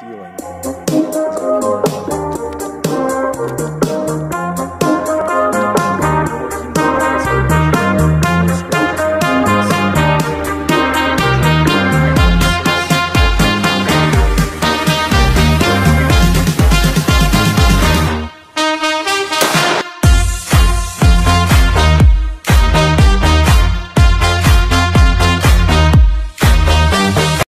ceiling.